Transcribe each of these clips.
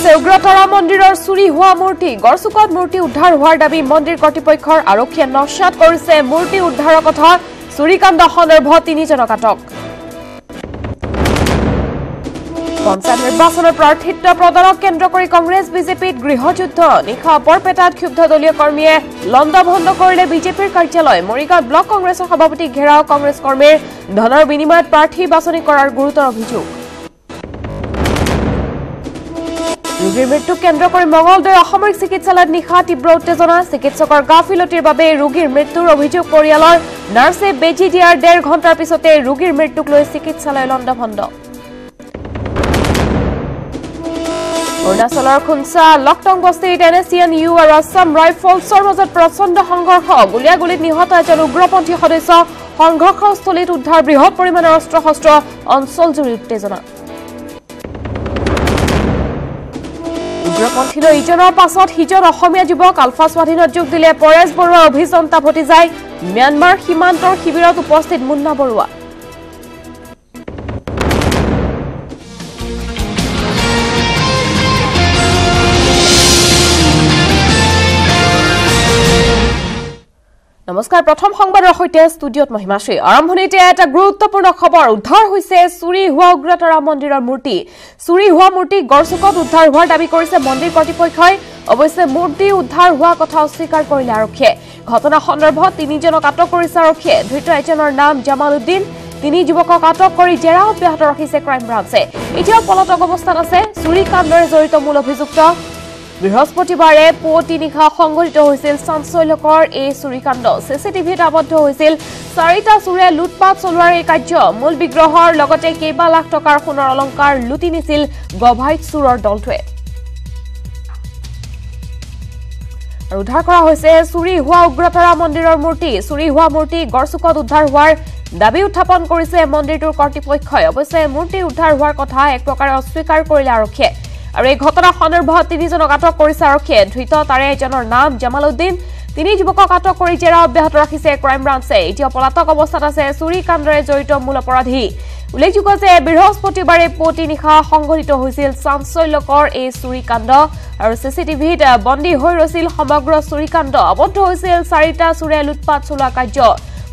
অৱশ্যে উগ্ৰতাৰা মন্দিৰৰ চুৰি হোৱা মূৰ্তি। গড়চুকত মূৰ্তি উদ্ধাৰ হোৱাৰ দাবী মন্দিৰ কৰ্তৃপক্ষৰ আৰক্ষীয়ে নস্যাৎ কৰিছে। মূৰ্তি উদ্ধাৰৰ কথা চুৰিকাণ্ড সন্দৰ্ভত তিনিজনক আটক পঞ্চায়ত নিৰ্বাচনৰ প্ৰাৰ্থিত্ব প্ৰদানক কেন্দ্ৰ কৰি কংগ্ৰেছ বিজেপিত গৃহযুদ্ধ। নিশা বৰপেটাত ক্ষুব্ধ দলীয় কৰ্মীয়ে লণ্ডভণ্ড কৰিলে বিজেপিৰ কাৰ্যালয়। মৰিগাঁৱত ব্লক কংগ্ৰেছৰ সভাপতি ঘেৰাও কংগ্ৰেছ কৰ্মীৰ ধনৰ বিনিময়ত প্ৰাৰ্থী বাছনি কৰাৰ গুৰুতৰ অভিযোগ। ৰোগীৰ মৃত্যুক কেন্দ্ৰ কৰি মঙলদৈ অসামৰিক চিকিৎসালয়ত নিশা তীব্ৰ উত্তেজনা। চিকিৎসকৰ গাফিলতিৰ বাবে ৰোগীৰ মৃত্যুৰ অভিযোগ পৰিয়ালৰ নাৰ্ছে বেজী দিয়াৰ ডেৰ ঘণ্টাৰ পিছতে ৰোগীৰ মৃত্যুক লৈ চিকিৎসালয় লণ্ডভণ্ড। অৰুণাচলৰ খুঞ্চা লকটং বস্তিত এন এছ এন ইউ আৰু আছাম ৰাইফলছৰ মাজত প্ৰচণ্ড সংঘৰ্ষ। গুলীয়াগুলীত নিহত এজন উগ্ৰপন্থী সদস্য সংঘৰ্ষস্থলীত উদ্ধাৰ বৃহৎ পৰিমাণৰ অস্ত্ৰ শস্ত্ৰ অঞ্চলজুৰি উত্তেজনা। উগ্ৰপন্থীলৈ ইজনৰ পাছত সিজন অসমীয়া যুৱক আলফা স্বাধীনত যোগ দিলে পৰেশ বৰুৱাৰ অভিযন্তা ভতিজাই ম্যানমাৰ সীমান্তৰ শিবিৰত উপস্থিত মুন্না বৰুৱা। নমস্কাৰ প্ৰথম সংবাদৰ সৈতে ষ্টুডিঅ'ত মহিমাশ্ৰী আৰম্ভণিতে এটা গুৰুত্বপূৰ্ণ খবৰ। উদ্ধাৰ হৈছে চুৰি হোৱা উগ্ৰতাৰা মন্দিৰৰ মূৰ্তি। চুৰি হোৱা মূৰ্তি গড়চুকত উদ্ধাৰ হোৱাৰ দাবী কৰিছে মন্দিৰ কৰ্তৃপক্ষই। অৱশ্যে মূৰ্তি উদ্ধাৰ হোৱা কথা অস্বীকাৰ কৰিলে আৰক্ষীয়ে। ঘটনা সন্দৰ্ভত তিনিজনক আটক কৰিছে আৰক্ষীয়ে। ধৃত এজনৰ নাম জামাল উদ্দিন। তিনি যুৱকক আটক কৰি জেৰা অব্যাহত ৰাখিছে ক্ৰাইম ব্ৰাঞ্চে। এতিয়াও পলাতক অৱস্থাত আছে। চুৰি কাণ্ডৰে জড়িত মূল অভিযুক্ত বৃহস্পতিবাৰে পুৱতি নিশা সংঘটিত হৈছিল। চাঞ্চল্যকৰ এই চুৰিকাণ্ড। চি চি টিভিত আবদ্ধ হৈছিল। চাৰিটা চোৰে লুটপাট চলোৱাৰ এই কাৰ্য। মূল বিগ্ৰহৰ লগতে কেইবা লাখ টকাৰ সোণৰ অলংকাৰ লুটি নিছিল গভাইট চোৰৰ দলটোৱে। আৰু উদ্ধাৰ কৰা হৈছে চুৰি হোৱা উগ্ৰতাৰা মন্দিৰৰ মূৰ্তি। চুৰি হোৱা মূৰ্তি গড়চুকত উদ্ধাৰ হোৱাৰ দাবী উত্থাপন কৰিছে মন্দিৰটোৰ কৰ্তৃপক্ষই। অৱশ্যে মূৰ্তি উদ্ধাৰ হোৱাৰ কথা এক প্ৰকাৰে অস্বীকাৰ কৰিলে আৰক্ষীয়ে। আৰু এই ঘটনা সন্দৰ্ভত তিনিজনক আটক কৰিছে আৰক্ষীয়ে। ধৃত তাৰে এজনৰ নাম জামাল উদ্দিন তিনি যুৱকক আটক কৰি জেৰা অব্যাহত ৰাখিছে ক্ৰাইম ব্ৰাঞ্চে এতিয়া পলাতক অৱস্থাত আছে চুৰি কাণ্ডৰে জড়িত মূল অপৰাধী। উল্লেখযোগ্য যে বৃহস্পতিবাৰে পুৱতি নিশা সংঘটিত হৈছিল চাঞ্চল্যকৰ এই চুৰিকাণ্ড আৰু চি চি টিভিত বন্দী হৈ ৰৈছিল সমগ্ৰ চুৰিকাণ্ড আবদ্ধ হৈছিল চাৰিটা চোৰে লুটপাট চলোৱা কাৰ্য।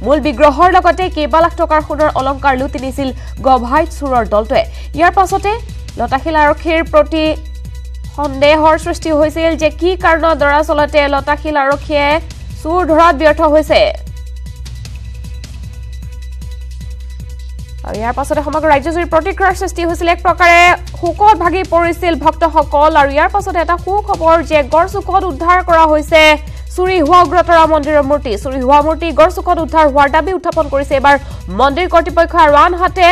মূল বিগ্ৰহৰ লগতে কেইবা লাখ টকাৰ সোণৰ অলংকাৰ লুটি নিছিল গভাইট চোৰৰ দলটোৱে। ইয়াৰ পাছতে লতাশিল আৰক্ষীৰ প্ৰতি সন্দেহৰ সৃষ্টি হৈছিল যে কি কাৰণত দৰাচলতে লতাশিল আৰক্ষীয়ে চোৰ ধৰাত ব্যৰ্থ হৈছে। আৰু ইয়াৰ পাছতে সমগ্ৰ ৰাজ্যজুৰি প্ৰতিক্ৰিয়াৰ সৃষ্টি হৈছিল। এক প্ৰকাৰে শোকত ভাগি পৰিছিল ভক্তসকল আৰু ইয়াৰ পাছতে এটা সুখবৰ যে গড়চুকত উদ্ধাৰ কৰা হৈছে চুৰি হোৱা উগ্ৰতৰা মন্দিৰৰ মূৰ্তি। চুৰি হোৱা মূৰ্তি গড়চুকত উদ্ধাৰ হোৱাৰ দাবী উত্থাপন কৰিছে। এইবাৰ মন্দিৰ কৰ্তৃপক্ষ আৰু আনহাতে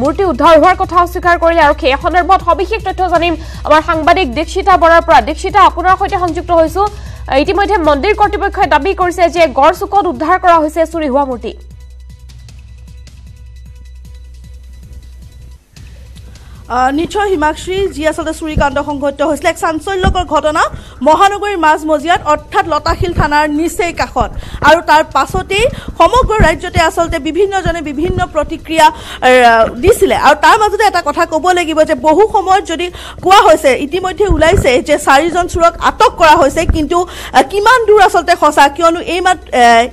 মূৰ্তি উদ্ধাৰ হোৱাৰ কথা অস্বীকাৰ কৰিলে আৰক্ষীয়ে এই সন্দৰ্ভত সবিশেষ তথ্য জানিম। আমাৰ সাংবাদিক দীক্ষিতা বৰাৰ পৰা। দীক্ষিতা আপোনাৰ সৈতে সংযুক্ত হৈছো। ইতিমধ্যে মন্দিৰ কৰ্তৃপক্ষই দাবী কৰিছে যে গড়চুকত উদ্ধাৰ কৰা হৈছে চুৰি হোৱা মূৰ্তি। নিশ্চয় হিমাক্ষী যি আচলতে চুৰিকাণ্ড সংঘটিত হৈছিলে এক চাঞ্চল্যকৰ ঘটনা মহানগৰীৰ মাজমজিয়াত অৰ্থাৎ লতাশিল থানাৰ নিচেই কাষত। আৰু তাৰ পাছতেই সমগ্ৰ ৰাজ্যতে আচলতে বিভিন্নজনে বিভিন্ন প্ৰতিক্ৰিয়া দিছিলে। আৰু তাৰ মাজতে এটা কথা ক'ব লাগিব যে বহু সময়ত যদি কোৱা হৈছে ইতিমধ্যে ওলাইছে যে চাৰিজন চোৰক আটক কৰা হৈছে কিন্তু কিমান দূৰ আচলতে সঁচা কিয়নো এই মাত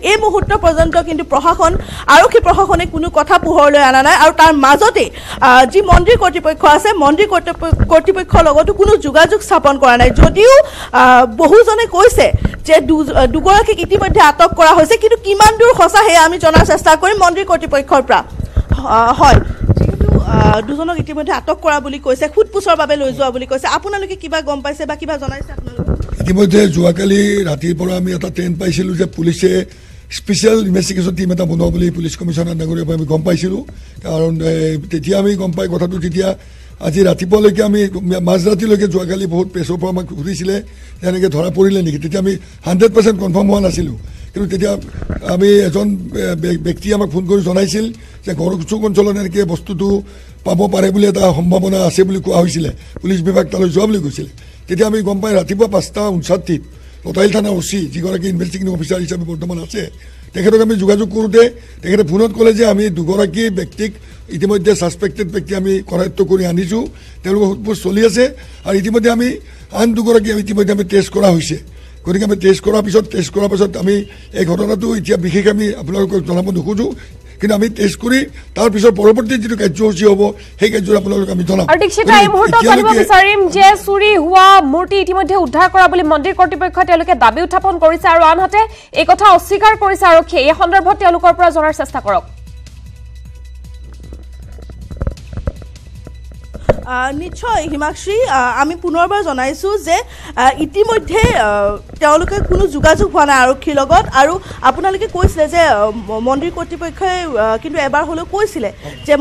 এই মুহূৰ্ত পৰ্যন্ত কিন্তু প্ৰশাসন আৰক্ষী প্ৰশাসনে কোনো কথা পোহৰলৈ অনা নাই। আৰু তাৰ মাজতে আহ, যি মন্দিৰ কৰ্তৃপক্ষ আছে মন্দিৰ কৰ্তৃপ- কৰ্তৃপক্ষৰ লগতো কোনো যোগাযোগ স্থাপন কৰা নাই। যদিও বহুজনে কৈছে যে দুগৰাকীক ইতিমধ্যে আটক কৰা হৈছে কিন্তু কিমান দূৰ সঁচা সেয়া আমি জনাৰ চেষ্টা কৰিম মন্দিৰ কৰ্তৃপক্ষৰ পৰা। হয়। যিহেতু দুজনক ইতিমধ্যে আটক কৰা বুলি কৈছে সোধ পোছৰ বাবে লৈ যোৱা বুলি কৈছে। আপোনালোকে কিবা গম পাইছে বা কিবা জনাইছে আপোনালোকে? ইতিমধ্যে যোৱাকালি ৰাতিৰ পৰা আমি এটা ট্ৰেইন পাইছিলোঁ যে পুলিচে স্পেচিয়েল ইনভেষ্টিগেশ্যন টীম এটা বনোৱা বুলি পুলিচ কমিশ্যনাৰ ডাঙৰীয়াৰ পৰা আমি গম পাইছিলোঁ কাৰণ তেতিয়া আমি গম পাই কথাটো তেতিয়া আজি ৰাতিপুৱালৈকে আমি মাজৰাতিলৈকে যোৱাকালি বহুত প্ৰেছৰ পৰা আমাক সুধিছিলে যে এনেকৈ ধৰা পৰিলে নেকি তেতিয়া আমি হাণ্ড্ৰেড পাৰ্চেণ্ট কনফাৰ্ম হোৱা নাছিলোঁ কিন্তু তেতিয়া আমি এজন ব্যক্তিয়ে আমাক ফোন কৰি জনাইছিল যে গড়চুক অঞ্চলত এনেকৈ বস্তুটো পাব পাৰে বুলি এটা সম্ভাৱনা আছে বুলি কোৱা হৈছিলে পুলিচ বিভাগ তালৈ যোৱা বুলি কৈছিলে তেতিয়া আমি গম পাই ৰাতিপুৱা পাঁচটা ঊনষাঠিত লতাইল থানা অচি যিগৰাকী ইনভেষ্টিগেটিং অফিচাৰ হিচাপে বৰ্তমান আছে তেখেতক আমি যোগাযোগ কৰোঁতে তেখেতে ফোনত ক'লে যে আমি দুগৰাকী ব্যক্তিক ইতিমধ্যে ছাছপেক্টেড ব্যক্তি আমি কৰায়ত্ব কৰি আনিছোঁ তেওঁলোকৰ সোধপোছ চলি আছে আৰু ইতিমধ্যে আমি আন দুগৰাকী ইতিমধ্যে আমি টেষ্ট কৰা হৈছে। গতিকে আমি টেষ্ট কৰাৰ পিছত টেষ্ট কৰাৰ পাছত আমি এই ঘটনাটো এতিয়া বিশেষ আমি আপোনালোকক জনাব নোখোজোঁ। কিন্তু আমি টেষ্ট কৰি তাৰপিছত পৰৱৰ্তী যিটো কাৰ্যসূচী হ'ব সেই কাৰ্যত আপোনালোকক আমি জনাম। আৰু দীক্ষিতা এই মুহূৰ্তত জানিব বিচাৰিম যে চুৰি হোৱা মূৰ্তি ইতিমধ্যে উদ্ধাৰ কৰা বুলি মন্দিৰ কৰ্তৃপক্ষই তেওঁলোকে দাবী উত্থাপন কৰিছে আৰু আনহাতে এই কথা অস্বীকাৰ কৰিছে আৰক্ষীয়ে। এই সন্দৰ্ভত তেওঁলোকৰ পৰা জনাৰ চেষ্টা কৰক। নিশ্চয় হিমাক্ষী আমি পুনৰবাৰ জনাইছোঁ যে ইতিমধ্যে তেওঁলোকে কোনো যোগাযোগ হোৱা নাই আৰক্ষীৰ লগত আৰু আপোনালোকে কৈছিলে যে মন্দিৰ কৰ্তৃপক্ষই কিন্তু এবাৰ হ'লেও কৈছিলে যে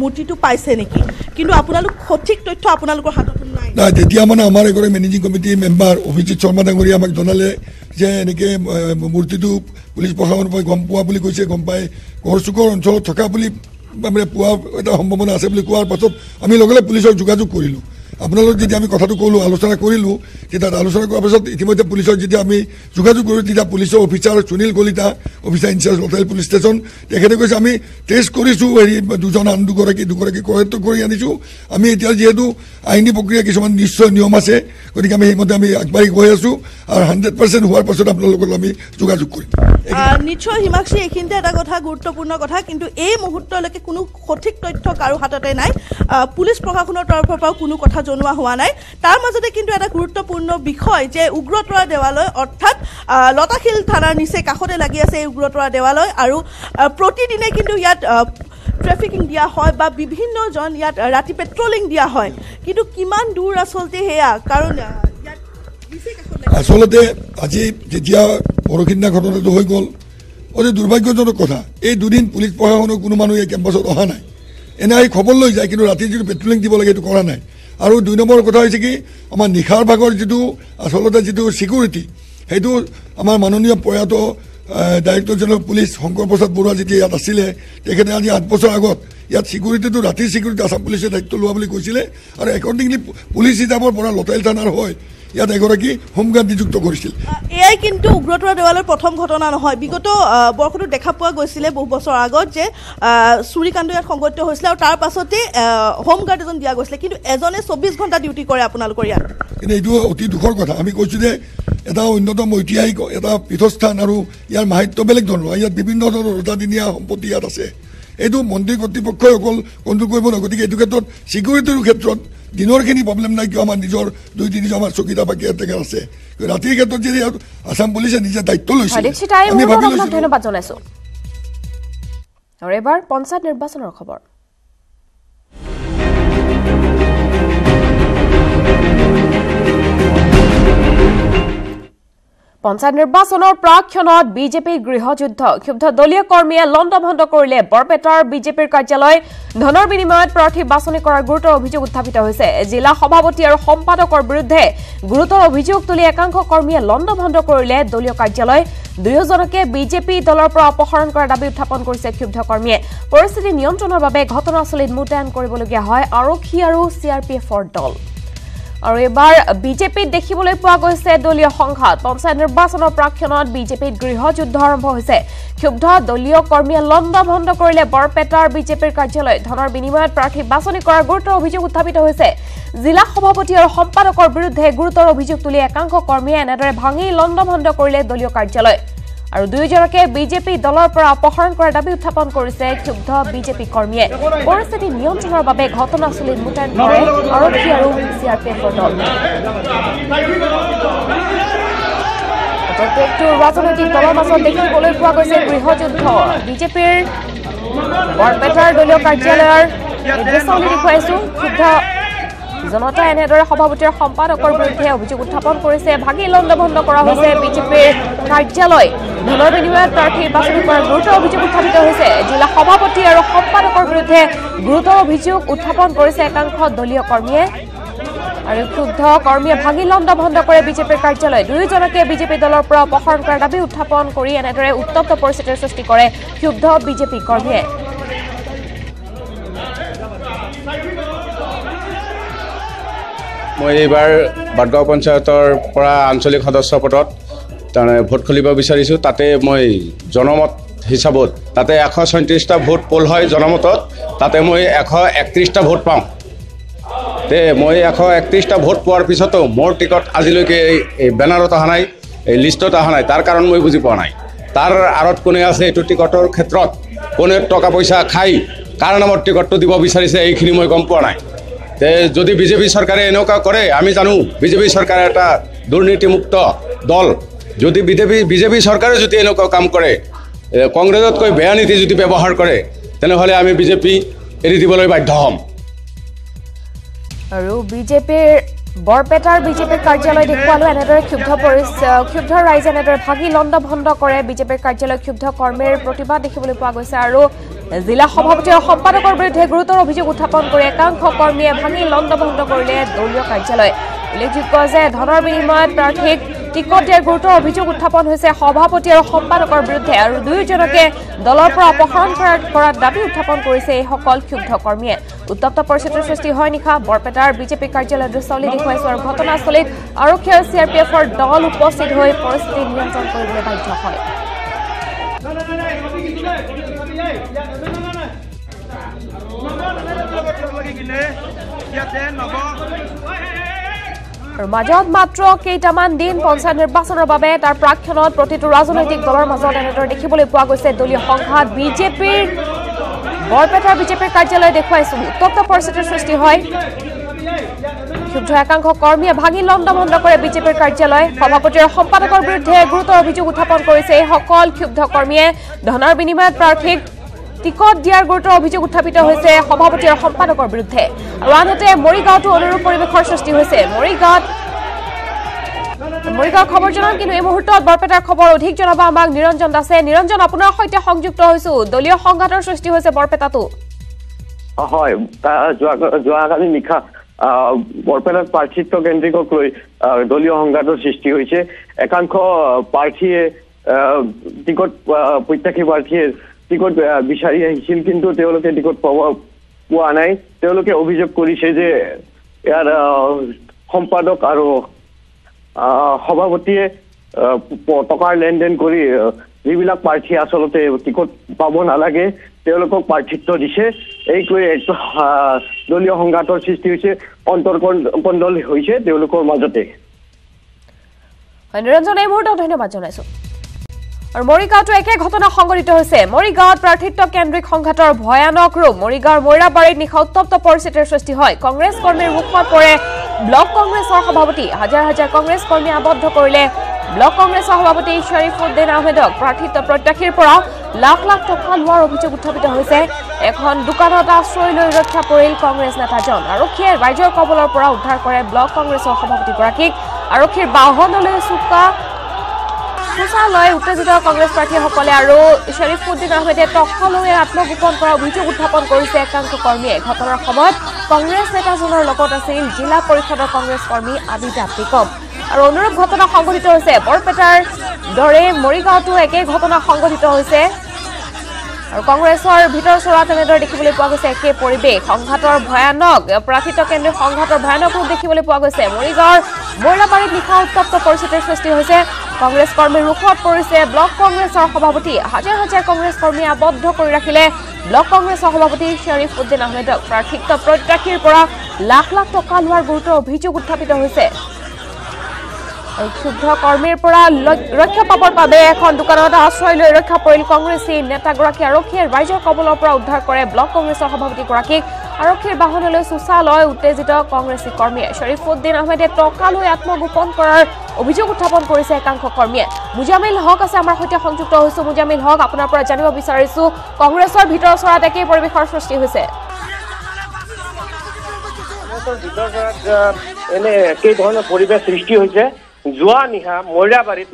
মূৰ্তিটো পাইছে নেকি। কিন্তু আপোনালোক সঠিক তথ্য আপোনালোকৰ হাতত নাই। তেতিয়া মানে আমাৰ এগৰাকী মেনেজিং কমিটিৰ মেম্বাৰ অভিজিত শৰ্মা ডাঙৰীয়া আমাক জনালে যে এনেকৈ মূৰ্তিটো পুলিচ প্ৰশাসনৰ পৰা গম পোৱা বুলি কৈছে গম পাই গড়চুকৰ অঞ্চলত থকা বুলি মানে পোৱা এটা সম্ভাৱনা আছে বুলি কোৱাৰ পাছত আমি লগে লগে পুলিচক যোগাযোগ কৰিলোঁ। আপোনালোক যেতিয়া আমি কথাটো ক'লোঁ আলোচনা কৰিলোঁ তেতিয়া আলোচনা কৰাৰ পাছত ইতিমধ্যে পুলিচক যেতিয়া আমি যোগাযোগ কৰিলোঁ তেতিয়া পুলিচৰ officer Sunil Kalita officer in charge লতাইল police station তেখেতে কৈছে আমি টেষ্ট কৰিছোঁ হেৰি দুজন আন দুগৰাকী দুগৰাকী কৰায়ত্ব কৰি আনিছোঁ। আমি এতিয়া যিহেতু আইনী প্ৰক্ৰিয়া কিছুমান নিশ্চয় নিয়ম আছে গতিকে আমি সেইমতে আমি আগবাঢ়ি গৈ আছোঁ আৰু হাণ্ড্ৰেড পাৰ্চেণ্ট হোৱাৰ পাছত আপোনালোকৰ আমি যোগাযোগ কৰিম। নিশ্চয় হিমাক্ষী এইখিনিতে এটা কথা গুৰুত্বপূৰ্ণ কথা কিন্তু এই মুহূৰ্তলৈকে কোনো সঠিক তথ্য কাৰো হাততে নাই। পুলিচ প্ৰশাসনৰ তৰফৰ পৰাও কোনো কথা জনোৱা হোৱা নাই। তাৰ মাজতে কিন্তু এটা গুৰুত্বপূৰ্ণ বিষয় যে উগ্ৰতৰা দেৱালয় অৰ্থাৎ লতাশিল থানাৰ নিচে কাষতে লাগি আছে এই উগ্ৰতৰা দেৱালয় আৰু প্ৰতিদিনে কিন্তু ইয়াত ট্ৰেফিকিং দিয়া হয় বা বিভিন্নজন ইয়াত ৰাতি পেট্ৰলিং দিয়া হয়। কিন্তু কিমান দূৰ আচলতে সেয়া? কাৰণ। আচলতে আজি যেতিয়া পৰহি দিনা ঘটনাটো হৈ গ'ল অতি দুৰ্ভাগ্যজনক কথা। এই দুদিন পুলিচ প্ৰশাসনৰ কোনো মানুহ এই কেম্পাছত অহা নাই। এনে আহি খবৰ লৈ যায় কিন্তু ৰাতি যিটো পেট্ৰলিং দিব লাগে সেইটো কৰা নাই। আৰু দুই নম্বৰ কথা হৈছে কি আমাৰ নিশাৰ ভাগৰ যিটো আচলতে যিটো ছিকিউৰিটি সেইটো আমাৰ মাননীয় প্ৰয়াত director general police Shankar Prasad Barua যেতিয়া ইয়াত আছিলে তেখেতে আজি আঠ বছৰ আগত ইয়াত ছিকিউৰিটিটো ৰাতিৰ ছিকিউৰিটি আছাম পুলিচে দায়িত্ব লোৱা বুলি কৈছিলে। আৰু একৰ্ডিংলি পুলিচ হিচাপৰ পৰা লতাইল থানাৰ হয় ইয়াত এগৰাকী হোমগাৰ্ড নিযুক্ত কৰিছিল। এয়াই কিন্তু উগ্ৰতৰা দেৱালয়ৰ প্ৰথম ঘটনা নহয়। বিগত আহ, বৰ্ষতো দেখা পোৱা গৈছিলে বহু বছৰ আগত যে চুৰিকাণ্ড ইয়াত সংঘটিত হৈছিলে আৰু তাৰ পাছতে হোমগাৰ্ড এজন দিয়া গৈছিলে। কিন্তু এজনে চৌবিছ ঘণ্টা ডিউটি কৰে আপোনালোকৰ ইয়াত। কিন্তু এইটো অতি দুখৰ কথা। আমি কৈছোঁ যে এটা অন্যতম ঐতিহাসিক এটা পীঠস্থান আৰু ইয়াৰ মাহাত্য বেলেগ ধৰণৰ। ইয়াত বিভিন্ন ধৰণৰ ৰজাদিনীয়া সম্পত্তি ইয়াত আছে। এইটো মন্দিৰ কৰ্তৃপক্ষই অকল কণ্ট্ৰল কৰিব নহয়। গতিকে এইটো ক্ষেত্ৰত ছিকিউৰিটিৰ ক্ষেত্ৰত দিনৰখিনি প্ৰব্লেম নাই কিয় আমাৰ নিজৰ দুই তিনিজন আমাৰ চকীদাৰ বা কেয়াৰটেকাৰ আছে। ৰাতিৰ ক্ষেত্ৰত যদি আছাম পুলিচে নিজে দায়িত্ব লৈছে আমি ভাবি ধন্যবাদ জনাইছো। আৰু এইবাৰ পঞ্চায়ত নিৰ্বাচনৰ খবৰ। পঞ্চায়ত নিৰ্বাচনৰ প্ৰাক্ষণত বিজেপিৰ গৃহযুদ্ধ। ক্ষুব্ধ দলীয় কৰ্মীয়ে লণ্ডভণ্ড কৰিলে। বৰপেটাৰ বিজেপিৰ কাৰ্যালয় ধনৰ বিনিময়ত প্ৰাৰ্থী বাছনি কৰাৰ গুৰুতৰ অভিযোগ উত্থাপিত হৈছে। জিলা সভাপতি আৰু সম্পাদকৰ বিৰুদ্ধে গুৰুতৰ অভিযোগ তুলি একাংশ কৰ্মীয়ে লণ্ডভণ্ড কৰিলে। দলীয় কাৰ্যালয় দুয়োজনকে বিজেপি দলৰ পৰা অপসাৰণ কৰাৰ দাবী উত্থাপন কৰিছে ক্ষুব্ধ কৰ্মীয়ে। পৰিস্থিতি নিয়ন্ত্ৰণৰ বাবে ঘটনাস্থলীত মোতায়েন কৰিবলগীয়া হয়। আৰক্ষী আৰু চি আৰ পি এফৰ দল। আৰু এইবাৰ বিজেপিত দেখিবলৈ পোৱা গৈছে দলীয় সংঘাত। পঞ্চায়ত নিৰ্বাচনৰ প্ৰাক্ষণত বিজেপিত গৃহযুদ্ধ আৰম্ভ হৈছে। ক্ষুব্ধ দলীয় কৰ্মীয়ে লণ্ডভণ্ড কৰিলে বৰপেটাৰ বিজেপিৰ কাৰ্যালয়। ধনৰ বিনিময়ত প্ৰাৰ্থী বাছনি কৰাৰ গুৰুতৰ অভিযোগ উত্থাপিত হৈছে। জিলা সভাপতি আৰু সম্পাদকৰ বিৰুদ্ধে গুৰুতৰ অভিযোগ তুলি একাংশ কৰ্মীয়ে এনেদৰে ভাঙি লণ্ডভণ্ড কৰিলে দলীয় কাৰ্যালয়। আৰু দুয়োজনকে বিজেপি দলৰ পৰা অপসাৰণ কৰাৰ দাবী উত্থাপন কৰিছে ক্ষুব্ধ বিজেপি কৰ্মীয়ে। পৰিস্থিতি নিয়ন্ত্ৰণৰ বাবে ঘটনাস্থলীত মোতায়েন কৰে আৰক্ষী আৰু চি আৰ পি এফৰ দল। প্ৰত্যেকটো ৰাজনৈতিক দলৰ মাজত দেখিবলৈ পোৱা গৈছে গৃহযুদ্ধ। বিজেপিৰ বৰপেটাৰ দলীয় কাৰ্যালয়ৰ দেখুৱাইছো ক্ষুব্ধ জনতাই এনেদৰে সভাপতি আৰু সম্পাদকৰ বিৰুদ্ধে অভিযোগ উত্থাপন কৰিছে ভাগি লণ্ডভণ্ড কৰা হৈছে বিজেপিৰ কাৰ্যালয় ধনৰ বিনিময়ত প্ৰাৰ্থী বাছনি কৰাৰ গুৰুতৰ অভিযোগ উত্থাপিত হৈছে জিলা সভাপতি আৰু সম্পাদকৰ বিৰুদ্ধে গুৰুতৰ অভিযোগ উত্থাপন কৰিছে একাংশ দলীয় কৰ্মীয়ে আৰু ক্ষুব্ধ কৰ্মীয়ে ভাঙি লণ্ডভণ্ড কৰে বিজেপিৰ কাৰ্যালয় দুয়োজনকে বিজেপি দলৰ পৰা অপসাৰণ কৰাৰ দাবী উত্থাপন কৰি এনেদৰে উত্তপ্ত পৰিস্থিতিৰ সৃষ্টি কৰে ক্ষুব্ধ বিজেপি কৰ্মীয়ে মই এইবাৰ বাটগাঁও পঞ্চায়তৰ পৰা আঞ্চলিক সদস্য পদত তাৰমানে ভোট খুলিব বিচাৰিছোঁ। তাতে মই জনমত হিচাপত তাতে এশ ছয়ত্ৰিছটা ভোট পোল হয় জনমতত তাতে মই এশ একত্ৰিছটা ভোট পাওঁ। তে মই এশ একত্ৰিছটা ভোট পোৱাৰ পিছতো মোৰ টিকট আজিলৈকে এই- বেনাৰত অহা নাই এই লিষ্টত অহা নাই তাৰ কাৰণ মই বুজি পোৱা নাই। তাৰ আঁৰত কোনে আছে এইটো টিকটৰ ক্ষেত্ৰত কোনে টকা পইচা খাই কাৰ নামত টিকটটো দিব বিচাৰিছে এইখিনি মই গম পোৱা নাই। যদি বিজেপি চৰকাৰে এনেকুৱা কৰে আমি জানো বিজেপি চৰকাৰ এটা দুৰ্নীতিমুক্ত দল। যদি বিজেপি বিজেপি চৰকাৰে যদি এনেকুৱা কাম কৰে কংগ্ৰেছতকৈ বেয়া নীতি যদি ব্যৱহাৰ কৰে তেনেহ'লে আমি বিজেপি এৰি দিবলৈ বাধ্য হ'ম। আৰু বিজেপিৰ বৰপেটাৰ বিজেপিৰ কাৰ্যালয় দেখুৱালো এনেদৰে ক্ষুব্ধ ক্ষুব্ধ ৰাইজে এনেদৰে ভাগি লণ্ড ভণ্ড কৰে বিজেপিৰ কাৰ্যালয় ক্ষুব্ধ কৰ্মীৰ প্ৰতিবাদ দেখিবলৈ পোৱা গৈছে। আৰু জিলা সভাপতি আৰু সম্পাদকৰ বিৰুদ্ধে গুৰুতৰ অভিযোগ উত্থাপন কৰি একাংশ কৰ্মীয়ে ভাঙি লণ্ড ভণ্ড কৰিলে দলীয় কাৰ্যালয়। উল্লেখযোগ্য যে ধনৰ বিনিময়ত প্ৰাৰ্থীক টিকট দিয়াৰ গুৰুতৰ অভিযোগ উত্থাপন হৈছে সভাপতি আৰু সম্পাদকৰ বিৰুদ্ধে আৰু দুয়োজনকে দলৰ পৰা অপসাৰণ কৰাৰ দাবী উত্থাপন কৰিছে এইসকল ক্ষুব্ধ কৰ্মীয়ে। উত্তপ্ত পৰিস্থিতিৰ সৃষ্টি হয় নিশা। বৰপেটাৰ বিজেপি কাৰ্যালয়ৰ দৃশ্যাৱলী দেখুৱাইছো আৰু ঘটনাস্থলীত আৰক্ষী আৰু চি আৰ পি এফৰ দল উপস্থিত হৈ পৰিস্থিতি নিয়ন্ত্ৰণ কৰিবলৈ বাধ্য হয়। মাজত মাত্ৰ কেইটামান দিন পঞ্চায়ত নিৰ্বাচনৰ বাবে তাৰ প্ৰাক্ষণত প্ৰতিটো ৰাজনৈতিক দলৰ মাজত এনেদৰে দেখিবলৈ পোৱা গৈছে দলীয় সংঘাত। বিজেপিৰ বৰপেটাৰ বিজেপিৰ কাৰ্যালয় দেখুৱাইছো উত্তপ্ত পৰিস্থিতিৰ সৃষ্টি হয়। ক্ষুব্ধ একাংশ কৰ্মীয়ে ভাঙি লণ্ড ভণ্ড কৰে বিজেপিৰ কাৰ্যালয়। সভাপতি আৰু সম্পাদকৰ বিৰুদ্ধে গুৰুতৰ অভিযোগ উত্থাপন কৰিছে এইসকল ক্ষুব্ধ কৰ্মীয়ে। ধনৰ বিনিময়ত প্ৰাৰ্থীক টিকট দিয়াৰ গুৰুতৰ অভিযোগ উত্থাপিত হৈছে সভাপতি আৰু সম্পাদকৰ বিৰুদ্ধে। আৰু আনহাতে মৰিগাঁৱতো অনুৰূপ পৰিৱেশৰ সৃষ্টি হৈছে। মৰিগাঁৱত মৰিগাঁৱৰ খবৰ জনাম কিন্তু এই মুহূৰ্তত বৰপেটাৰ খবৰ অধিক জনাব আমাক নিৰঞ্জন দাসে। নিৰঞ্জন আপোনাৰ সৈতে সংযুক্ত হৈছো। দলীয় সংঘাতৰ সৃষ্টি হৈছে বৰপেটাতো। যোৱাকালি নিশা বৰপেটাত প্ৰাৰ্থিত্ব কেন্দ্ৰিকক লৈ দলীয় সংঘাতৰ সৃষ্টি হৈছে। একাংশ প্ৰাৰ্থীয়ে টিকট প্ৰত্যাশী প্ৰাৰ্থীয়ে টিকট বিচাৰি আহিছিল কিন্তু তেওঁলোকে টিকট পাব পোৱা নাই। তেওঁলোকে অভিযোগ কৰিছে যে ইয়াৰ সম্পাদক আৰু সভাপতিয়ে টকাৰ লেনদেন কৰি যিবিলাক প্ৰাৰ্থী আচলতে টিকট পাব নালাগে তেওঁলোকক প্ৰাৰ্থিত্ব দিছে। এইটোৱে এক দলীয় সংঘাতৰ সৃষ্টি হৈছে অন্তৰ্কণ্ডল হৈছে তেওঁলোকৰ মাজতে। নিৰঞ্জন এই মুহূৰ্তত ধন্যবাদ জনাইছো। আৰু মৰিগাঁৱতো একে ঘটনা সংঘটিত হৈছে। মৰিগাঁৱত প্ৰাৰ্থিত্ব কেন্দ্ৰিক সংঘাতৰ ভয়ানক ৰূপ। মৰিগাঁৱৰ মৈৰাবাৰীত নিশা উত্তপ্ত পৰিস্থিতিৰ সৃষ্টি হয়। কংগ্ৰেছ কৰ্মীৰ মুখত পৰে। ব্লক কংগ্ৰেছৰ সভাপতি হাজাৰ হাজাৰ কংগ্ৰেছ কৰ্মী আবদ্ধ কৰিলে। ব্লক কংগ্ৰেছৰ সভাপতি শ্বৰীফুদ্দিন আহমেদক প্ৰাৰ্থিত্ব প্ৰত্যাশীৰ পৰা লাখ লাখ টকা লোৱাৰ অভিযোগ উত্থাপিত হৈছে। এখন দোকানত আশ্ৰয় লৈ ৰক্ষা পৰিল কংগ্ৰেছ নেতাজন। আৰক্ষীয়ে ৰাইজৰ কবলৰ পৰা উদ্ধাৰ কৰে ব্লক কংগ্ৰেছৰ সভাপতিগৰাকীক। আৰক্ষীৰ বাহনলৈ চোকা লৈ উত্তেজিত কংগ্ৰেছ প্ৰাৰ্থীসকলে আৰু শ্বৰীফুদ্দিন আহমেদে টকা লৈ আত্মগোপন কৰাৰ অভিযোগ উত্থাপন কৰিছে একাংশ কৰ্মীয়ে। ঘটনাৰ সময়ত কংগ্ৰেছ নেতাজনৰ লগত আছিল জিলা পৰিষদৰ কংগ্ৰেছ কৰ্মী আবিদা বেগম আৰু অনুৰূপ ঘটনা সংঘটিত হৈছে। বৰপেটাৰ দৰে মৰিগাঁৱতো একে ঘটনা সংঘটিত হৈছে। আৰু কংগ্ৰেছৰ ভিতৰ চৰা তেনেদৰে দেখিবলৈ পোৱা গৈছে একে পৰিৱেশ। সংঘাতৰ ভয়ানক প্ৰাৰ্থিত্ব কেন্দ্ৰীয় সংঘাতৰ ভয়ানক ৰূপ দেখিবলৈ পোৱা গৈছে। মৰিগাঁৱৰ মৈৰাবাৰীত নিশা উত্তপ্ত পৰিস্থিতিৰ সৃষ্টি হৈছে। কংগ্ৰেছ কৰ্মীৰ মুখত পৰিছে। ব্লক কংগ্ৰেছৰ সভাপতি হাজাৰ হাজাৰ কংগ্ৰেছ কৰ্মীয়ে আবদ্ধ কৰি ৰাখিলে। ব্লক কংগ্ৰেছৰ সভাপতি শ্বৰীফ উদ্দিন আহমেদক প্ৰাৰ্থিত্ব প্ৰত্যাশীৰ পৰা লাখ লাখ টকা লোৱাৰ গুৰুতৰ অভিযোগ উত্থাপিত হৈছে। ক্ষুব্ধ কৰ্মীৰ পৰা ৰক্ষা পাবৰ বাবে এখন দোকানত আশ্ৰয় লৈ ৰক্ষা পৰিল কংগ্ৰেছী নেতাগৰাকী আৰক্ষীয়ে ৰাইজৰ কবলৰ পৰা উদ্ধাৰ কৰে। ব্লক কংগ্ৰেছৰ সভাপতিগৰাকীক আৰক্ষীৰ বাহনলৈ চোচা লয় উত্তেজিত কংগ্ৰেছী কৰ্মীয়ে। শ্বৰীফুদ্দিন আহমেদে টকা লৈ আত্মগোপন কৰাৰ অভিযোগ উত্থাপন কৰিছে একাংশ কৰ্মীয়ে। মুজামিল হক আছে আমাৰ সৈতে সংযুক্ত হৈছো। মুজামিল হক আপোনাৰ পৰা জানিব বিচাৰিছো কংগ্ৰেছৰ ভিতৰ চৰাত একেই পৰিৱেশৰ সৃষ্টি হৈছে। এনে একেই ধৰণৰ পৰিৱেশ সৃষ্টি হৈছে। যোৱা নিশা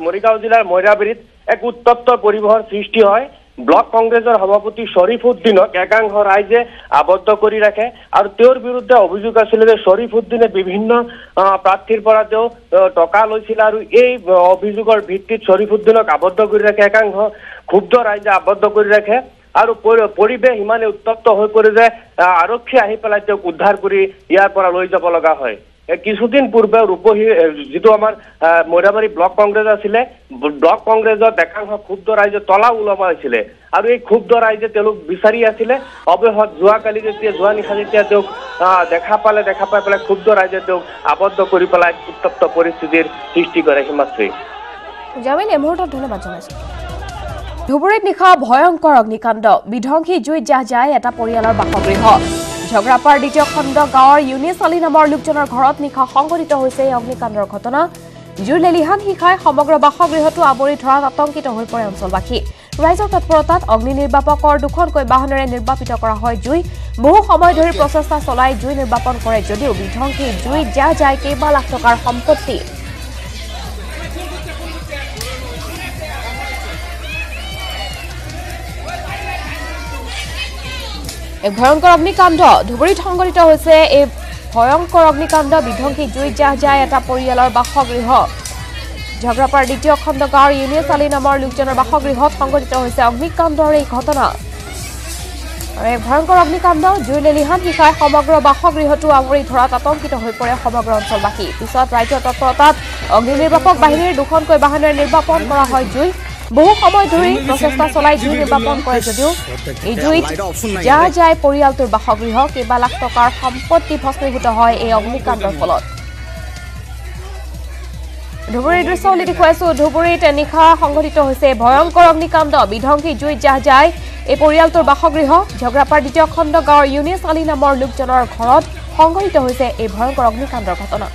মৰিগাঁও জিলাৰ মৈৰাবাৰীত এক উত্তপ্ত পৰিৱেশৰ সৃষ্টি হয়। ব্লক কংগ্ৰেছৰ সভাপতি শ্বৰীফুদ্দিনক একাংশ ৰাইজে আবদ্ধ কৰি ৰাখে আৰু তেওঁৰ বিৰুদ্ধে অভিযোগ আছিলে যে শ্বৰীফুদ্দিনে বিভিন্ন আহ, প্ৰাৰ্থীৰ পৰা তেওঁ টকা লৈছিল আৰু এই অভিযোগৰ ভিত্তিত শ্বৰীফুদ্দিনক আবদ্ধ কৰি ৰাখে। একাংশ ক্ষুব্ধ ৰাইজে আবদ্ধ কৰি ৰাখে আৰু পৰি- পৰিৱেশ ইমানে উত্তপ্ত হৈ পৰে যে আৰক্ষী আহি পেলাই তেওঁক উদ্ধাৰ কৰি ইয়াৰ পৰা লৈ যাব লগা হয়। কিছুদিন পূৰ্বে ৰূপহী যিটো আমাৰ আহ, মৈৰাবাৰী ব্লক কংগ্ৰেছ আছিলে ব্লক কংগ্ৰেছৰ একাংশ ক্ষুব্ধ ৰাইজে তলা ওলাব আহিছিলে আৰু এই ক্ষুব্ধ ৰাইজে তেওঁলোক বিচাৰি আছিলে অৱশেষত যোৱাকালি যেতিয়া যোৱা নিশা যেতিয়া তেওঁক দেখা পালে দেখা পাই পেলাই ক্ষুব্ধ ৰাইজে তেওঁক আবদ্ধ কৰি পেলাই উত্তপ্ত পৰিস্থিতিৰ সৃষ্টি কৰে হিমাশ্ৰী। জামিল এই মুহূৰ্তত ধন্যবাদ জনাইছো। ধুবুৰীত নিশা ভয়ংকৰ অগ্নিকাণ্ড। বিধ্বংসী জুইত জাহ যায় এটা পৰিয়ালৰ বাসগৃহ। ঝগৰাপাৰ দ্বিতীয় খণ্ড গাঁৱৰ ইউনিছ আলী নামৰ লোকজনৰ ঘৰত নিশা সংঘটিত হৈছে এই অগ্নিকাণ্ডৰ ঘটনা। জুইৰ লেলিহান শিখাই সমগ্ৰ বাসগৃহটো আৱৰি ধৰাত আতংকিত হৈ পৰে অঞ্চলবাসী। ৰাইজৰ তৎপৰতাত অগ্নি নিৰ্বাপকৰ দুখনকৈ বাহনেৰে নিৰ্বাপিত কৰা হয় জুই। বহু সময় ধৰি প্ৰচেষ্টা চলাই জুই নিৰ্বাপন কৰে যদিও বিধ্বংসী জুইত জাহ যায় কেইবা লাখ টকাৰ সম্পত্তি। ভয়ংকৰ অগ্নিকাণ্ড ধুবুৰীত সংঘটিত হৈছে। এই ভয়ংকৰ অগ্নিকাণ্ড বিধ্বংসী জুইত জাহ যায় এটা পৰিয়ালৰ বাসগৃহ। ঝগৰাপাৰ দ্বিতীয় খণ্ড গাঁৱৰ ইউনিছ আলী নামৰ লোকজনৰ বাসগৃহত সংঘটিত হৈছে অগ্নিকাণ্ডৰ এই ঘটনা। আৰু এই ভয়ংকৰ অগ্নিকাণ্ড জুই লেলিহান শিখাই সমগ্ৰ বাসগৃহটো আৱৰি ধৰাত আতংকিত হৈ পৰে সমগ্ৰ অঞ্চলবাসী। পিছত ৰাজ্যৰ তৎপৰতাত অগ্নি নিৰ্বাপক বাহিনীৰ দুখনকৈ বাহনেৰে নিৰ্বাপন কৰা হয় জুই। বহু সময় ধৰি প্ৰচেষ্টা চলাই জুই নিৰ্বাপন কৰে যদিও এই জুইত যা যায় পৰিয়ালটোৰ বাসগৃহ কেইবা লাখ টকাৰ সম্পত্তি ভস্মীভূত হয় এই অগ্নিকাণ্ডৰ ফলত। ধুবুৰীৰ দৃশ্যৱলী দেখুৱাইছো। ধুবুৰীত নিশা সংঘটিত হৈছে ভয়ংকৰ অগ্নিকাণ্ড। বিধ্বংসী জুইত জাহ যায় এই পৰিয়ালটোৰ বাসগৃহ। ঝগৰাপাৰ দ্বিতীয় খণ্ড গাঁৱৰ ইউনিছ আলী নামৰ লোকজনৰ ঘৰত সংঘটিত হৈছে এই ভয়ংকৰ অগ্নিকাণ্ডৰ ঘটনা।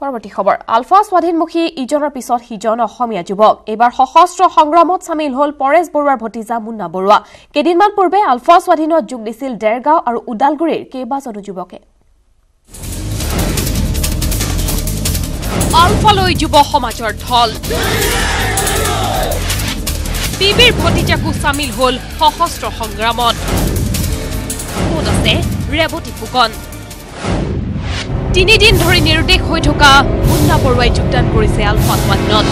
পৰৱৰ্তী খবৰ। আলফা স্বাধীনমুখী ইজনৰ পিছত সিজন অসমীয়া যুৱক। এইবাৰ সশস্ত্ৰ সংগ্ৰামত চামিল হ'ল পৰেশ বৰুৱাৰ ভতিজা মুন্না বৰুৱা। কেইদিনমান পূৰ্বে আলফা স্বাধীনত যোগ দিছিল ডেৰগাঁও আৰু ওদালগুৰিৰ কেইবাজনো যুৱকে। আলফালৈ যুৱ সমাজৰ ঢল। বিবিৰ ভতিজাকো চামিল হ'ল সশস্ত্ৰ সংগ্ৰামত। ক'ত আছে ৰেৱতী ফুকন? তিনিদিন ধৰি নিৰুদ্দেশ হৈ থকা মুন্না বৰুৱাই যোগদান কৰিছে আলফা স্বাধীনত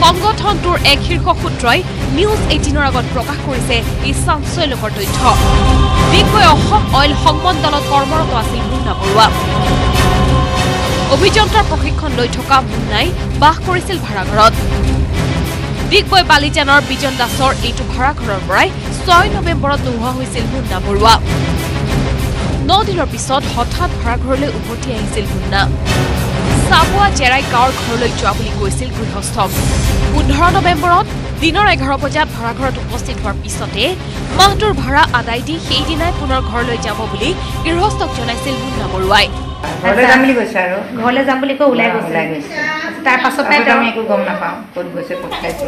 সংগঠনটোৰ এক শীৰ্ষ সূত্ৰই নিউজ এইটিনৰ আগত প্ৰকাশ কৰিছে এই চাঞ্চল্যকৰ তথ্য। বিগবৈ অসম অইল সংমণ্ডলত কৰ্মৰত আছিল মুন্না বৰুৱা। অভিযন্তাৰ প্ৰশিক্ষণ লৈ থকা মুন্নাই বাস কৰিছিল ভাড়াঘৰত। ডিগবৈ বালিজানৰ বিজন দাসৰ এইটো ভাড়াঘৰৰ পৰাই ছয় নৱেম্বৰত নোহোৱা হৈছিল মুন্না বৰুৱা। ন দিনৰ পিছত হঠাৎ ভাড়াঘৰলৈ উভতি আহিছিল মুন্না। চাবুৱা জেৰাই গাঁৱৰ ঘৰলৈ যোৱা বুলি কৈছিল গৃহস্থক। পোন্ধৰ নৱেম্বৰত দিনৰ এঘাৰ বজাত ভাড়াঘৰত উপস্থিত হোৱাৰ পিছতে মাহটোৰ ভাড়া আদায় দি সেইদিনাই পুনৰ ঘৰলৈ যাব বুলি গৃহস্থক জনাইছিল মুন্না বৰুৱাই। ঘৰলৈ যাম বুলি কৈছে আৰু। ঘৰলৈ যাম বুলি কৈ ওলাই গৈছে। ওলাই গৈছে। তাৰ পাছতে পাছত তেওঁ আমি একো গম নাপাওঁ ক'ত গৈছে ক'ত খাইছে।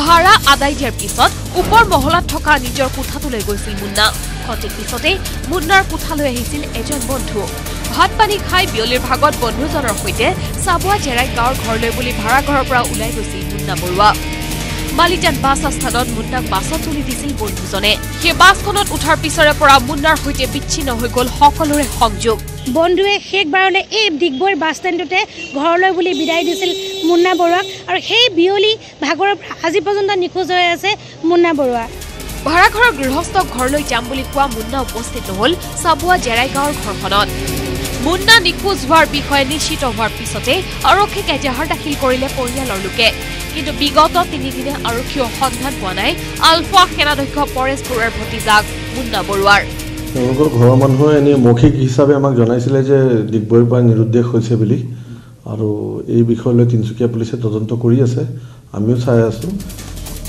ভাড়া আদায় দিয়াৰ পিছত ওপৰ মহলাত থকা নিজৰ কোঠাটোলৈ গৈছিল মুন্না। সঠিক পিছতে মুন্নাৰ কোঠালৈ আহিছিল এজন বন্ধু। ভাত পানী খাই বিয়লিৰ ভাগত বন্ধুজনৰ সৈতে চাবুৱা জেৰাই গাঁৱৰ ঘৰলৈ বুলি ভাড়াঘৰৰ পৰা ওলাই গৈছিল মুন্না বৰুৱা। মালিজান বাছ আস্থানত মুন্নাক বাছত তুলি দিছিল বন্ধুজনে। সেই বাছখনত উঠাৰ পিছৰে পৰা মুন্নাৰ সৈতে বিচ্ছিন্ন হৈ গ'ল সকলোৰে সংযোগ। বন্ধুৱে শেষবাৰলৈ এই ডিগবৈৰ বাছ ষ্টেণ্ডতে ঘৰলৈ বুলি বিদায় দিছিল মুন্না বৰুৱাক আৰু সেই বিয়লি পৰা আজি পৰ্যন্ত নিখোজ হৈ আছে মুন্না বৰুৱা। ভাড়াঘৰৰ গৃহস্থক ঘৰলৈ যাম বুলি কোৱা মুন্না উপস্থিত নহল চাবুৱা জেৰাই গাঁৱৰ ঘৰখনত। মুন্না নিখোজ হোৱাৰ বিষয়ে নিশ্চিত হোৱাৰ পিছতে আৰক্ষীক এজাহাৰ দাখিল কৰিলে পৰিয়ালৰ লোকে। কিন্তু বিগত তিনিদিনে আৰক্ষীয়ে সন্ধান পোৱা নাই। আলফা সেনাধ্যক্ষ পৰেশ বৰুৱাৰ ভতিজাক মুন্না বৰুৱাৰ। তেওঁলোকৰ ঘৰৰ মানুহে এনেই মৌখিক হিচাপে আমাক জনাইছিলে যে ডিগবৈৰ পৰা নিৰুদ্দেশ হৈছে বুলি। আৰু এই বিষয়লৈ তিনিচুকীয়া পুলিচে তদন্ত কৰি আছে। আমিও চাই আছোঁ।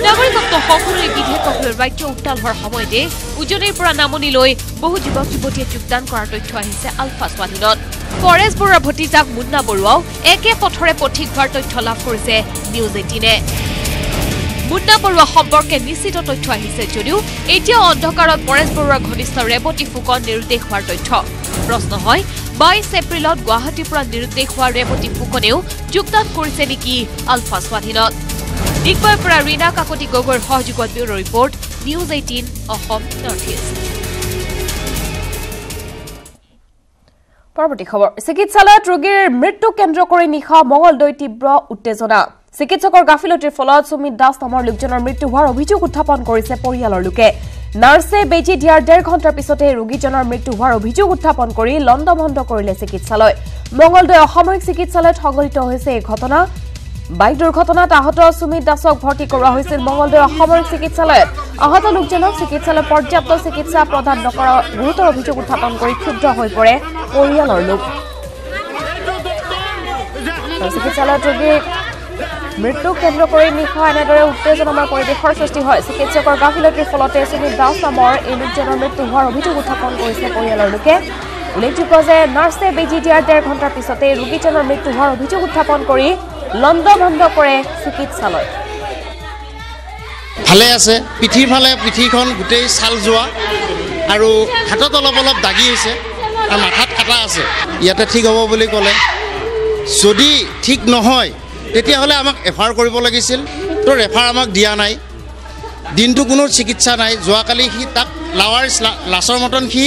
নাগৰিকত্ব সংশোধনী বিধেয়কক লৈ ৰাজ্য উত্তাল হোৱাৰ সময়তে উজনিৰ পৰা নামনিলৈ বহু যুৱক যুৱতীয়ে যোগদান কৰাৰ তথ্য আহিছে আলফা স্বাধীনত। পৰেশ বৰুৱাৰ ভতিজাক মুন্না বৰুৱাও একে পথৰে পথিক হোৱাৰ তথ্য লাভ কৰিছে নিউজ এইটিনে। মুন্না বৰুৱা সম্পৰ্কে নিশ্চিত তথ্য আহিছে যদিও এতিয়াও অন্ধকাৰত পৰেশ বৰুৱাৰ ঘনিষ্ঠ ৰেৱতী ফুকন নিৰুদ্দেশ হোৱাৰ তথ্য। প্ৰশ্ন হয় বাইছ এপ্ৰিলত গুৱাহাটীৰ পৰা নিৰুদ্দেশ হোৱা ৰেৱতী ফুকনেও যোগদান কৰিছে নেকি আলফা স্বাধীনত? ডিগবৈৰ পৰা ৰীণা কাকতি গগৈৰ সহযোগত bureau report News Eighteen Assam North East. পৰৱৰ্তী খবৰ চিকিৎসালয়ত ৰোগীৰ মৃত্যু কেন্দ্ৰ কৰি নিশা মঙলদৈ তীব্ৰ উত্তেজনা। চিকিৎসকৰ গাফিলতিৰ ফলত সুমিত দাস নামৰ লোকজনৰ মৃত্যু হোৱাৰ অভিযোগ উত্থাপন কৰিছে পৰিয়ালৰ লোকে। নাৰ্ছে বেজী দিয়াৰ ডেৰ ঘণ্টাৰ পিছতে ৰোগীজনৰ মৃত্যু হোৱাৰ অভিযোগ উত্থাপন কৰি লণ্ডভণ্ড কৰিলে চিকিৎসালয়। মঙলদৈ অসামৰিক চিকিৎসালয়ত সংঘটিত হৈছে এই ঘটনা। বাইক দুৰ্ঘটনাত আহত সুমিত দাসক ভৰ্তি কৰোৱা হৈছিল মঙলদৈ অসামৰিক চিকিৎসালয়ত। আহত লোকজনক চিকিৎসালয়ত পৰ্যাপ্ত চিকিৎসা প্ৰদান নকৰা গুৰুতৰ অভিযোগ উত্থাপন কৰি ক্ষুব্ধ হৈ পৰে পৰিয়ালৰ লোক। চিকিৎসালয়ত ৰোগীক মৃত্যুক কেন্দ্ৰ কৰি নিশা এনেদৰে উত্তেজনাময় পৰিৱেশৰ সৃষ্টি হয়। চিকিৎসকৰ গাফিলতিৰ ফলতে সুমিত দাস নামৰ এই লোকজনৰ মৃত্যু হোৱাৰ অভিযোগ উত্থাপন কৰিছে পৰিয়ালৰ লোকে। উল্লেখযোগ্য যে নাৰ্ছে বেজী দিয়াৰ ডেৰ ঘণ্টাৰ পিছতে ৰোগীজনৰ মৃত্যু হোৱাৰ অভিযোগ উত্থাপন কৰি লণ্ডভণ্ড কৰে চিকিৎসালয়। ভালে আছে। পিঠিৰ ফালে পিঠিখন গোটেই ছাল যোৱা আৰু হাতত অলপ অলপ দাগি হৈছে আৰু মাথাত কাটা আছে। ইয়াতে ঠিক হ'ব বুলি ক'লে। যদি ঠিক নহয় তেতিয়াহ'লে আমাক এফাৰ কৰিব লাগিছিল। তো ৰেফাৰ আমাক দিয়া নাই। দিনটো কোনো চিকিৎসা নাই। যোৱাকালি সি তাক লাৱাৰ লাচৰ মতন সি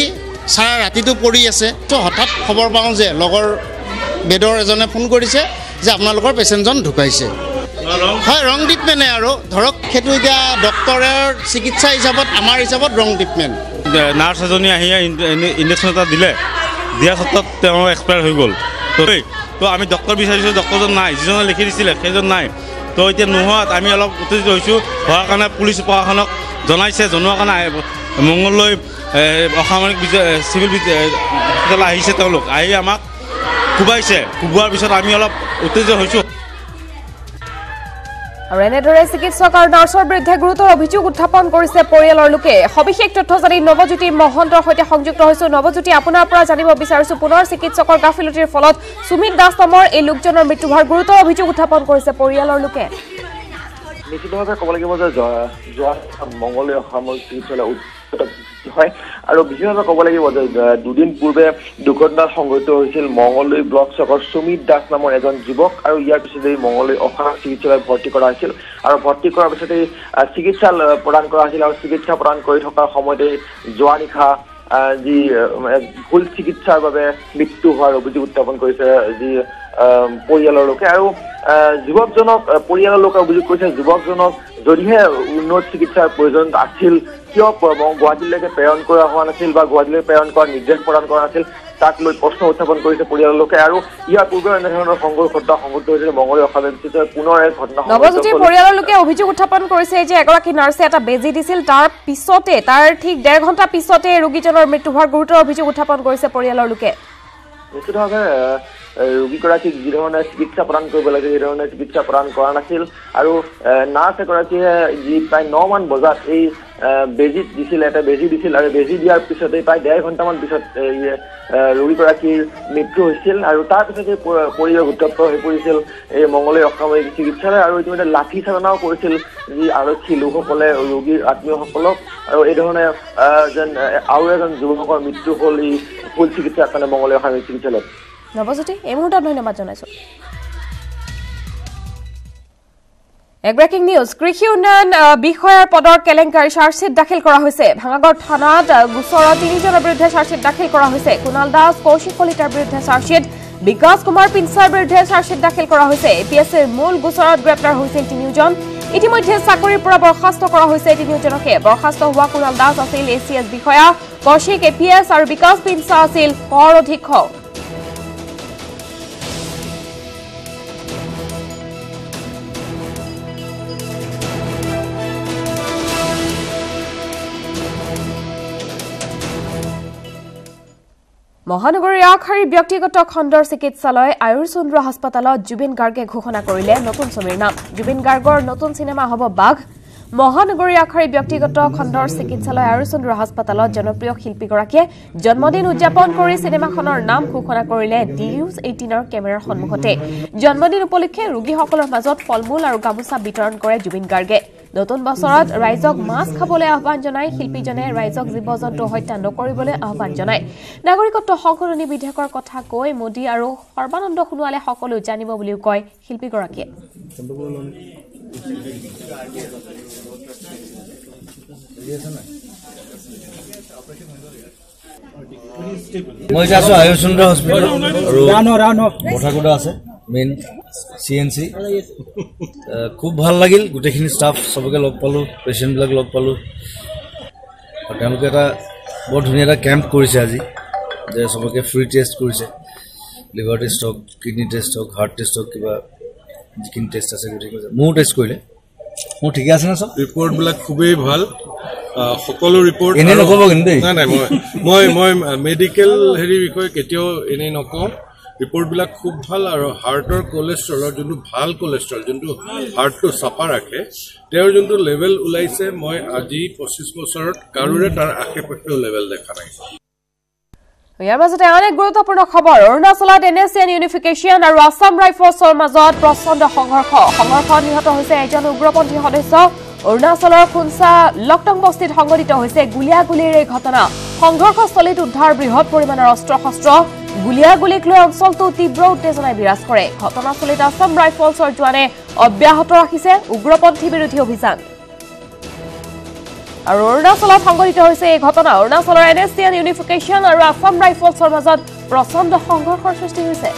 চাৰা ৰাতিটো পৰি আছে। তো হঠাৎ খবৰ পাওঁ যে লগৰ বেডৰ এজনে ফোন কৰিছে। যে আপোনালোকৰ পেচেণ্টজন ঢুকাইছে। হয় ৰং ট্ৰিটমেণ্টে আৰু ধৰক সেইটো এতিয়া ডক্তৰৰ চিকিৎসা হিচাপত আমাৰ হিচাপত ৰং ট্ৰিটমেণ্ট নাৰ্ছ এজনী আহি ইঞ্জেকশ্যন এটা দিলে। দিয়াৰ ক্ষেত্ৰত তেওঁ এক্সপায়াৰ হৈ গ'ল। তো তো আমি ডক্তৰ বিচাৰিছোঁ ডক্তৰজন নাই যিজনে লিখি দিছিলে সেইজন নাই। তো এতিয়া নোহোৱাত আমি অলপ উত্তেজিত হৈছোঁ। হোৱাৰ কাৰণে পুলিচ প্ৰশাসনক জনাইছে জনোৱাৰ কাৰণে মংগললৈ অসামৰিক চিভিল হস্পিটেল আহিছে তেওঁলোক। আহি আমাক কোবাইছে। কোবোৱাৰ পিছত আমি অলপ উত্তেজিত হৈছোঁ। আৰু এনেদৰে চিকিৎসক আৰু নাৰ্ছৰ বিৰুদ্ধে গুৰুতৰ অভিযোগ উত্থাপন কৰিছে পৰিয়ালৰ লোকে। সবিশেষ তথ্য জানি নৱজ্যোতি মহন্তৰ সৈতে সংযুক্ত হৈছো। নৱজ্যোতি আপোনাৰ পৰা জানিব বিচাৰিছো পুনৰ চিকিৎসকৰ গাফিলতিৰ ফলত সুমিত দাস নামৰ এই লোকজনৰ মৃত্যু হোৱাৰ গুৰুতৰ অভিযোগ উত্থাপন কৰিছে পৰিয়ালৰ লোকে। নিশ্চিতভাৱে ক'ব লাগিব যে যোৱা মংগলদৈ অসামৰিক চিকিৎসালয় হয়। আৰু বিশেষভাৱে ক'ব লাগিব যে দুদিন পূৰ্বে দুৰ্ঘটনা সংঘটিত হৈছিল মংগলদৈ ব্লক চকৰ সুমিত দাস নামৰ এজন যুৱক আৰু ইয়াৰ পিছতেই মংগলদৈ অসামৰিক চিকিৎসালয়ত ভৰ্তি কৰা হৈছিল। আৰু ভৰ্তি কৰাৰ পিছতেই চিকিৎসা প্ৰদান কৰা হৈছিল আৰু চিকিৎসা প্ৰদান কৰি থকাৰ সময়তে যোৱা নিশা যি ভুল চিকিৎসাৰ বাবে মৃত্যু হোৱাৰ অভিযোগ উত্থাপন কৰিছে যি পৰিয়ালৰ লোকে। আৰু যুৱকজনক পৰিয়ালৰ লোকে অভিযোগ কৰিছে যুৱকজনক যদিহে উন্নত চিকিৎসাৰ প্ৰয়োজন আছিল কিয় গুৱাহাটীলৈকে প্ৰেৰণ কৰা হোৱা নাছিল বা গুৱাহাটীলৈ প্ৰেৰণ কৰাৰ নিৰ্দেশ প্ৰদান কৰা নাছিল তাক লৈ প্ৰশ্ন উত্থাপন কৰিছে পৰিয়ালৰ লোকে আৰু ইয়াৰ পূৰ্বে এনেধৰণৰ সংঘৰ্ষ ঘটনা সংঘটিত হৈছিল মংগলদৈ অসামৰিক পুনৰ এক ঘটনা নৱজ্যোতি পৰিয়ালৰ লোকে অভিযোগ উত্থাপন কৰিছে যে এগৰাকী নাৰ্ছে এটা বেজী দিছিল তাৰ পিছতে তাৰ ঠিক ডেৰ ঘণ্টা পিছতে ৰোগীজনৰ মৃত্যু হোৱাৰ গুৰুতৰ অভিযোগ উত্থাপন কৰিছে পৰিয়ালৰ লোকে নিশ্চিতভাৱে ৰোগীগৰাকীক যিধৰণে চিকিৎসা প্ৰদান কৰিব লাগে সেইধৰণে চিকিৎসা প্ৰদান কৰা নাছিল। আৰু নাৰ্ছ এগৰাকীয়ে যি প্ৰায় ন মান বজাত এই বেজী দিছিল এটা বেজী দিছিল আৰু বেজী দিয়াৰ পিছতে প্ৰায় ডেৰ ঘণ্টামান পিছত ৰোগীগৰাকীৰ মৃত্যু হৈছিল আৰু তাৰপিছতে পৰিৱেশ উত্তপ্ত হৈ পৰিছিল এই মংগলদৈ অসামৰিক চিকিৎসালয় আৰু ইতিমধ্যে লাঠি চালনাও কৰিছিল যি আৰক্ষী লোকসকলে ৰোগীৰ আত্মীয়সকলক আৰু এই ধৰণে যেন আৰু এজন যুৱকৰ মৃত্যু হ'ল এই ভুল চিকিৎসাৰ কাৰণে মংগলদৈ অসামৰিক চিকিৎসালয়ত। নৱজ্যোতি এই মুহূৰ্তত ধন্যবাদ জনাইছো। এক ব্ৰেকিং নিউজ কৃষি উন্নয়ন বিষয়াৰ পদৰ কেলেংকাৰী চাৰ্জশ্বিট দাখিল কৰা হৈছে। ভাঙাগড় থানাত গোচৰৰ তিনিজনৰ বিৰুদ্ধে চাৰ্জশ্বিট দাখিল কৰা হৈছে। কুণাল দাস কৌশিক কলিতাৰ বিৰুদ্ধে চাৰ্জশ্বিট। বিকাশ কুমাৰ পিন্সাৰ বিৰুদ্ধে চাৰ্জশ্বিট দাখিল কৰা হৈছে। এ পি এছ চিৰ মূল গোচৰত গ্ৰেপ্তাৰ হৈছিল তিনিওজন। ইতিমধ্যে চাকৰিৰ পৰা বৰ্খাস্ত কৰা হৈছে তিনিওজনকে। বৰ্খাস্ত হোৱা কুণাল দাস আছিল এ চি এছ বিষয়া কৌশিক এ পি এছ আৰু বিকাশ পিন্সা আছিল কৰ অধীক্ষক। মহানগৰীৰ আগশাৰীৰ ব্যক্তিগত খণ্ডৰ চিকিৎসালয় আয়ুৰচন্দ্ৰ হাস্পতালত জুবিন গাৰ্গে ঘোষণা কৰিলে নতুন ছবিৰ নাম। জুবিন গাৰ্গৰ নতুন চিনেমা হ'ব বাঘ। মহানগৰীৰ আগশাৰীৰ ব্যক্তিগত খণ্ডৰ চিকিৎসালয় আয়ুৰচন্দ্ৰ হাস্পতালত জনপ্ৰিয় শিল্পীগৰাকীয়ে জন্মদিন উদযাপন কৰি চিনেমাখনৰ নাম ঘোষণা কৰিলে ডি নিউজ এইটিনৰ কেমেৰাৰ সন্মুখতে। জন্মদিন উপলক্ষে ৰোগীসকলৰ মাজত ফল মূল আৰু গামোচা বিতৰণ কৰে জুবিন গাৰ্গে। নতুন বছৰত ৰাইজক মাছ খাবলৈ আহ্বান জনাই শিল্পীজনে ৰাইজক জীৱ জন্তু হত্যা নকৰিবলৈ আহ্বান জনায়। নাগৰিকত্ব সংশোধনী বিধেয়কৰ কথা কৈ মোদী আৰু সৰ্বানন্দ সোণোৱালে সকলো জানিব বুলিও কয় শিল্পীগৰাকীয়ে। মই এতিয়া আছো আয়ুচন্দ্ৰ হস্পিটেল আৰু বঠাকুটা আছে। মেইন চি এন চি খুব ভাল লাগিল। গোটেইখিনি ষ্টাফ চবকে লগ পালোঁ পেচেণ্টবিলাক লগ পালোঁ। আৰু তেওঁলোকে এটা বৰ ধুনীয়া এটা কেম্প কৰিছে আজি যে চবকে ফ্ৰী টেষ্ট কৰিছে। লিভাৰ টেষ্ট হওক কিডনী টেষ্ট হওক হাৰ্ট টেষ্ট হওক কিবা যিখিনি টেষ্ট আছে গোটেই মোৰো টেষ্ট কৰিলে। মোৰ ঠিকে আছে নে চব? ৰিপৰ্টবিলাক খুবেই ভাল। সকলো ৰিপৰ্ট এনেই নক'ব কিন্তু। নাই নাই মই মই মই মেডিকেল হেৰিৰ বিষয়ে কেতিয়াও এনেই নকওঁ। ৰিপৰ্টবিলাক খুব ভাল আৰু হাৰ্টৰ কলেষ্ট্ৰলৰ যোনটো ভাল কলেষ্ট্ৰল যোনটো হাৰ্টটো চাফা ৰাখে তেওঁৰ যোনটো লেভেল ওলাইছে মই আজি পঁচিছ বছৰত কাৰোৰে তাৰ আশে পাশেও লেভেল দেখা নাই। ইয়াৰ মাজতে আন এক গুৰুত্বপূৰ্ণ খবৰ অৰুণাচলত এন এছ এন ইউনিফিকেশ্যন আৰু আছাম ৰাইফলছৰ মাজত প্ৰচণ্ড সংঘৰ্ষ। সংঘৰ্ষত নিহত হৈছে এজন উগ্ৰপন্থী সদস্য। অৰুণাচলৰ খুঞ্চা লকটং বস্তিত সংঘটিত হৈছে গুলীয়াগুলীৰ এই ঘটনা। সংঘৰ্ষস্থলীত উদ্ধাৰ বৃহৎ পৰিমাণৰ অস্ত্ৰ শস্ত্ৰ গুলীয়াগুলীক লৈ অঞ্চলটো তীব্ৰ উত্তেজনাই বিৰাজ কৰে। ঘটনাস্থলীত আছাম ৰাইফলছৰ জোৱানে অব্যাহত ৰাখিছে উগ্ৰপন্থী বিৰোধী অভিযান। আৰু অৰুণাচলত সংঘটিত হৈছে এই ঘটনা। অৰুণাচলৰ N S C N unification আৰু আছাম ৰাইফলছৰ মাজত প্ৰচণ্ড সংঘৰ্ষৰ সৃষ্টি হৈছে।